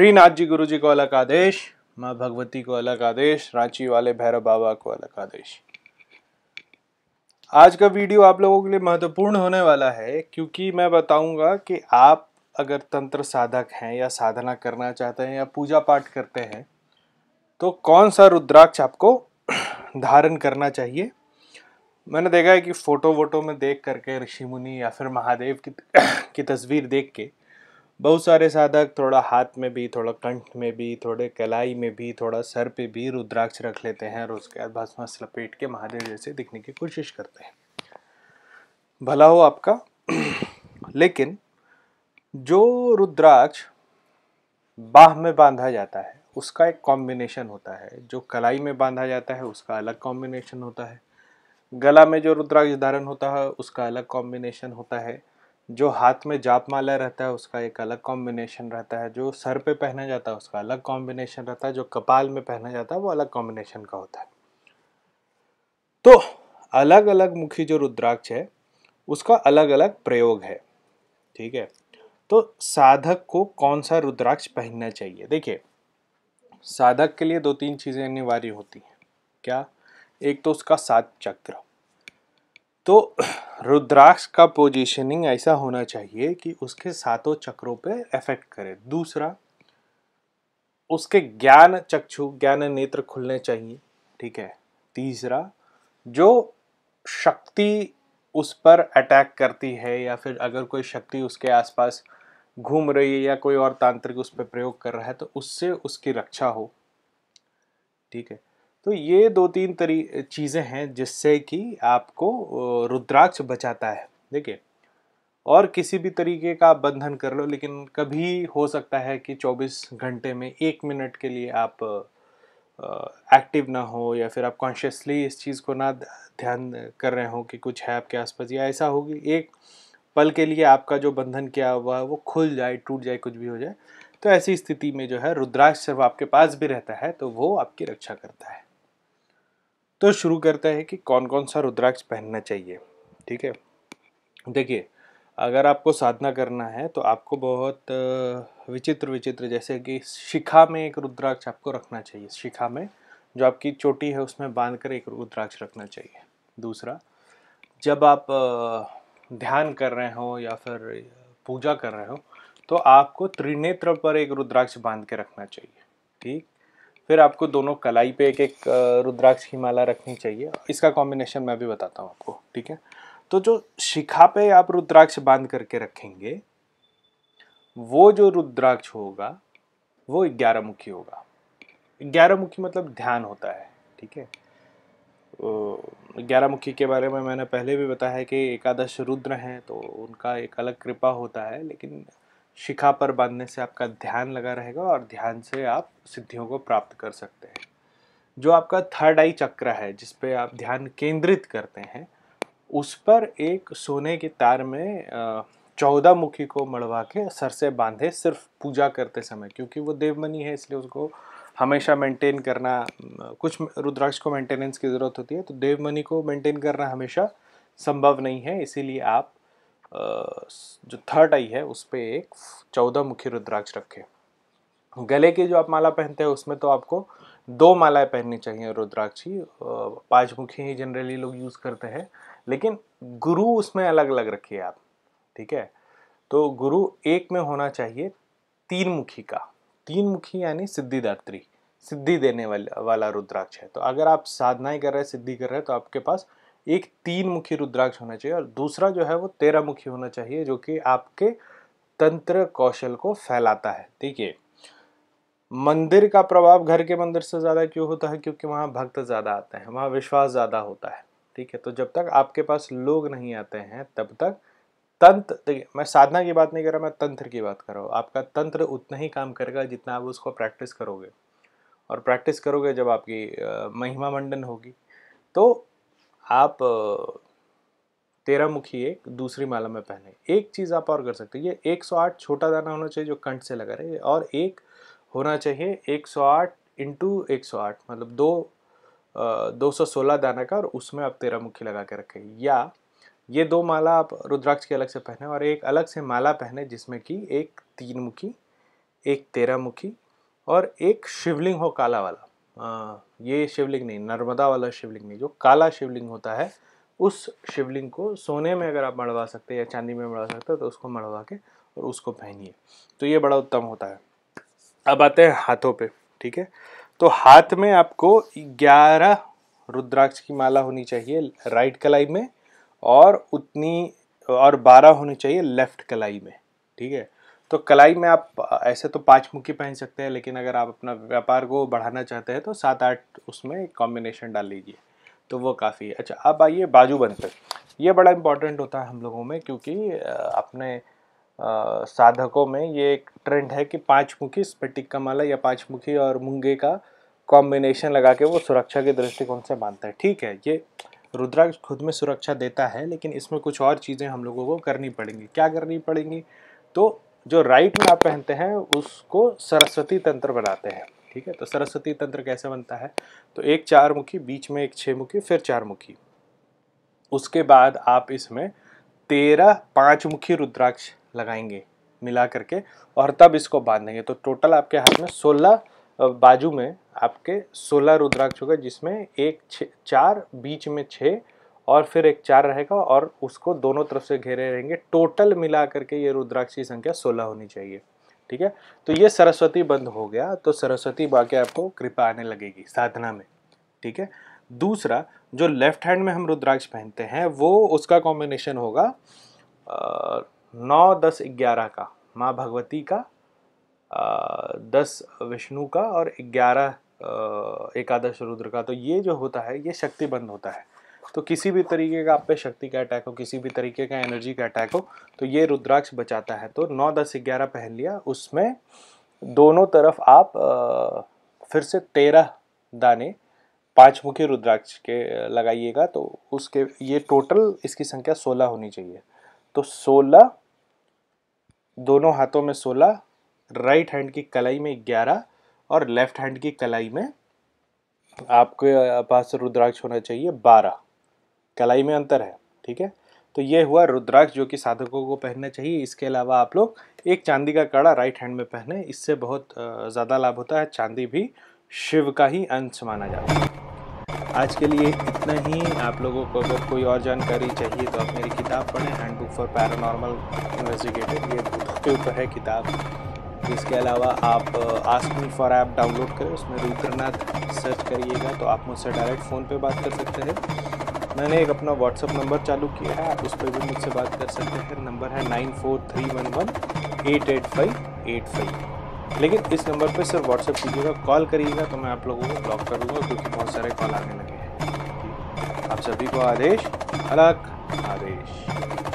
श्रीनाथ जी गुरु जी को अलग आदेश, माँ भगवती को अलग आदेश, रांची वाले भैरव बाबा को अलग आदेश। आज का वीडियो आप लोगों के लिए महत्वपूर्ण होने वाला है, क्योंकि मैं बताऊँगा कि आप अगर तंत्र साधक हैं या साधना करना चाहते हैं या पूजा पाठ करते हैं तो कौन सा रुद्राक्ष आपको धारण करना चाहिए? मैंने देखा है कि फ़ोटो वोटो में देख करके ऋषि मुनि या फिर महादेव की की तस्वीर देख के बहुत सारे साधक थोड़ा हाथ में भी, थोड़ा कंठ में भी, थोड़े कलाई में भी, थोड़ा सर पे भी रुद्राक्ष रख लेते हैं और उसके बाद भस्म लपेट के महादेव जैसे दिखने की कोशिश करते हैं। भला हो आपका। लेकिन जो रुद्राक्ष बाह में बांधा जाता है, उसका एक कॉम्बिनेशन होता है। जो कलाई में बांधा जाता है, उसका अलग कॉम्बिनेशन होता है। गला में जो रुद्राक्ष धारण होता है, उसका अलग कॉम्बिनेशन होता है। जो हाथ में जाप माला रहता है, उसका एक अलग कॉम्बिनेशन रहता है, जो सर पे पहना जाता है, उसका अलग कॉम्बिनेशन रहता है, जो कपाल में पहना जाता है, वो अलग कॉम्बिनेशन का होता है। तो अलग अलग मुखी जो रुद्राक्ष है, उसका अलग अलग प्रयोग है, ठीक है? तो साधक को कौन सा रुद्राक्ष पहनना चाहिए? देखिए, साधक के लिए दो तीन चीज़ें अनिवार्य होती हैं, क्या? एक तो उसका सात चक्र। तो रुद्राक्ष का पोजीशनिंग ऐसा होना चाहिए कि उसके सातों चक्रों पे इफ़ेक्ट करे। दूसरा, उसके ज्ञान चक्षु, ज्ञान नेत्र खुलने चाहिए, ठीक है? तीसरा, जो शक्ति उस पर अटैक करती है या फिर अगर कोई शक्ति उसके आसपास घूम रही है या कोई और तांत्रिक उस पर प्रयोग कर रहा है तो उससे उसकी रक्षा हो, ठीक है? तो ये दो तीन तरी, चीज़ें हैं जिससे कि आपको रुद्राक्ष बचाता है। देखिए, और किसी भी तरीके का बंधन कर लो, लेकिन कभी हो सकता है कि 24 घंटे में एक मिनट के लिए आप एक्टिव ना हो या फिर आप कॉन्शियसली इस चीज़ को ना ध्यान कर रहे हो कि कुछ है आपके आसपास, या ऐसा होगी एक पल के लिए आपका जो बंधन किया हुआ है वो खुल जाए, टूट जाए, कुछ भी हो जाए तो ऐसी स्थिति में जो है रुद्राक्ष जब आपके पास भी रहता है तो वो आपकी रक्षा करता है। तो शुरू करते हैं कि कौन कौन सा रुद्राक्ष पहनना चाहिए, ठीक है? देखिए, अगर आपको साधना करना है तो आपको बहुत विचित्र विचित्र जैसे कि शिखा में एक रुद्राक्ष आपको रखना चाहिए। शिखा में जो आपकी चोटी है, उसमें बाँध कर एक रुद्राक्ष रखना चाहिए। दूसरा, जब आप ध्यान कर रहे हो या फिर पूजा कर रहे हो तो आपको त्रिनेत्र पर एक रुद्राक्ष बाँध के रखना चाहिए, ठीक? फिर आपको दोनों कलाई पे एक एक रुद्राक्ष की माला रखनी चाहिए। इसका कॉम्बिनेशन मैं भी बताता हूँ आपको, ठीक है? तो जो शिखा पे आप रुद्राक्ष बाँध करके रखेंगे, वो जो रुद्राक्ष होगा, वो ग्यारह मुखी होगा। ग्यारह मुखी मतलब ध्यान होता है, ठीक है? ग्यारह मुखी के बारे में मैंने पहले भी बताया कि एकादश रुद्र हैं तो उनका एक अलग कृपा होता है, लेकिन शिखा पर बांधने से आपका ध्यान लगा रहेगा और ध्यान से आप सिद्धियों को प्राप्त कर सकते हैं। जो आपका थर्ड आई चक्र है, जिस पे आप ध्यान केंद्रित करते हैं, उस पर एक सोने के तार में चौदह मुखी को मड़वा के सर से बांधे, सिर्फ़ पूजा करते समय, क्योंकि वो देवमनी है, इसलिए उसको हमेशा मेंटेन करना कुछ रुद्राक्ष को मेंटेनेंस की ज़रूरत होती है तो देवमनी को मेंटेन करना हमेशा संभव नहीं है, इसीलिए आप जो थर्ड आई है, उस पर एक चौदह मुखी रुद्राक्ष रखे। गले की जो आप माला पहनते हैं, उसमें तो आपको दो मालाएँ पहननी चाहिए रुद्राक्ष पाँच मुखी ही जनरली लोग यूज़ करते हैं, लेकिन गुरु उसमें अलग अलग रखिए आप, ठीक है? तो गुरु एक में होना चाहिए तीन मुखी का। तीन मुखी यानी सिद्धिदात्री, सिद्धि देने वाला वाला रुद्राक्ष है। तो अगर आप साधनाएँ कर रहे हैं, सिद्धि कर रहे हैं तो आपके पास एक तीन मुखी रुद्राक्ष होना चाहिए और दूसरा जो है वो तेरह मुखी होना चाहिए, जो कि आपके तंत्र कौशल को फैलाता है। देखिए, मंदिर का प्रभाव घर के मंदिर से ज़्यादा क्यों होता है? क्योंकि वहाँ भक्त ज़्यादा आते हैं, वहाँ विश्वास ज़्यादा होता है। ठीक है तो जब तक आपके पास लोग नहीं आते हैं, तब तक तंत्र, देखिए, मैं साधना की बात नहीं कर रहा, मैं तंत्र की बात कर रहा हूँ। आपका तंत्र उतना ही काम करेगा जितना आप उसको प्रैक्टिस करोगे। और प्रैक्टिस करोगे जब आपकी महिमा मंडन होगी। तो आप तेरह मुखी एक, दूसरी माला में पहने। एक चीज़ आप और कर सकते हैं। ये 108 छोटा दाना होना चाहिए जो कंठ से लगा रहे। और एक होना चाहिए 108 इंटू एक सौ आठ मतलब दो दो सौ सोलह दाना का और उसमें आप तेरह मुखी लगा के रखें। या ये दो माला आप रुद्राक्ष के अलग से पहने और एक अलग से माला पहने जिसमें कि एक तीन मुखी, एक तेरह मुखी और एक शिवलिंग हो काला वाला। ये शिवलिंग नहीं, नर्मदा वाला शिवलिंग नहीं, जो काला शिवलिंग होता है, उस शिवलिंग को सोने में अगर आप मड़वा सकते हैं या चांदी में मड़वा सकते हैं तो उसको मड़वा के और उसको पहनिए। तो ये बड़ा उत्तम होता है। अब आते हैं हाथों पे, ठीक है? तो हाथ में आपको ग्यारह रुद्राक्ष की माला होनी चाहिए राइट कलाई में और उतनी, और बारह होनी चाहिए लेफ़्ट कलाई में, ठीक है? तो कलाई में आप, ऐसे तो पाँच मुखी पहन सकते हैं, लेकिन अगर आप अपना व्यापार को बढ़ाना चाहते हैं तो सात आठ उसमें कॉम्बिनेशन डाल लीजिए। तो वो काफ़ी है। अच्छा अब आइए बाजू बन पर ये बड़ा इंपॉर्टेंट होता है हम लोगों में, क्योंकि अपने साधकों में ये एक ट्रेंड है कि पाँच मुखी स्पेटिक का माला या पाँच मुखी और मुंगे का कॉम्बिनेशन लगा के वो सुरक्षा के दृष्टिकोण से मानता है। ठीक है, ये रुद्राक्ष खुद में सुरक्षा देता है, लेकिन इसमें कुछ और चीज़ें हम लोगों को करनी पड़ेंगी। क्या करनी पड़ेंगी? तो जो राइट में आप पहनते हैं, उसको सरस्वती तंत्र बनाते हैं, ठीक है? तो सरस्वती तंत्र कैसे बनता है? तो एक चार मुखी बीच में एक छः मुखी फिर चार मुखी उसके बाद आप इसमें तेरह पाँच मुखी रुद्राक्ष लगाएँगे मिला करके और तब इसको बांधेंगे। तो टोटल आपके हाथ में सोलह बाजू में आपके सोलह रुद्राक्ष होगा, जिसमें एक चार, बीच में छः और फिर एक चार रहेगा और उसको दोनों तरफ़ से घेरे रहेंगे। टोटल मिला करके ये रुद्राक्ष की संख्या सोलह होनी चाहिए। ठीक है? तो ये सरस्वती बंद हो गया तो सरस्वती बाकी आपको कृपा आने लगेगी साधना में। ठीक है? दूसरा जो लेफ़्ट हैंड में हम रुद्राक्ष पहनते हैं वो उसका कॉम्बिनेशन होगा नौ दस ग्यारह का माँ भगवती का आ, दस विष्णु का और ग्यारह एकादश रुद्र का। तो ये जो होता है ये शक्ति बंद होता है। तो किसी भी तरीके का आप पे शक्ति का अटैक हो, किसी भी तरीके का एनर्जी का अटैक हो तो ये रुद्राक्ष बचाता है। तो नौ, दस, ग्यारह पहन लिया। उसमें दोनों तरफ़ आप फिर से तेरह दाने पाँच मुखी रुद्राक्ष के लगाइएगा तो उसके, ये टोटल इसकी संख्या सोलह होनी चाहिए। तो सोलह, दोनों हाथों में सोलह राइट हैंड की कलाई में ग्यारह और लेफ़्ट हैंड की कलाई में आपके पास रुद्राक्ष होना चाहिए बारह। कलाई में अंतर है, ठीक है? तो ये हुआ रुद्राक्ष जो कि साधकों को पहनना चाहिए। इसके अलावा आप लोग एक चांदी का कड़ा राइट हैंड में पहने, इससे बहुत ज़्यादा लाभ होता है। चांदी भी शिव का ही अंश माना जाता है। आज के लिए इतना ही। आप लोगों को अगर कोई और जानकारी चाहिए तो आप मेरी किताब पढ़ें handbook for paranormal investigator ये के ऊपर है किताब। इसके अलावा आप ask me for app download करें, उसमें रुद्रनाथ सर्च करिएगा तो आप मुझसे डायरेक्ट फ़ोन पे बात कर सकते हैं। मैंने एक अपना व्हाट्सअप नंबर चालू किया है, आप उस पर भी मुझसे बात कर सकते हैं। नंबर है nine four three one one eight eight five eight five. लेकिन इस नंबर पर सिर्फ़ व्हाट्सअप कीजिएगा, कॉल करिएगा तो मैं आप लोगों को ब्लॉक कर लूँगा क्योंकि बहुत सारे कॉल आने लगे हैं। आप सभी को आदेश, अलग आदेश।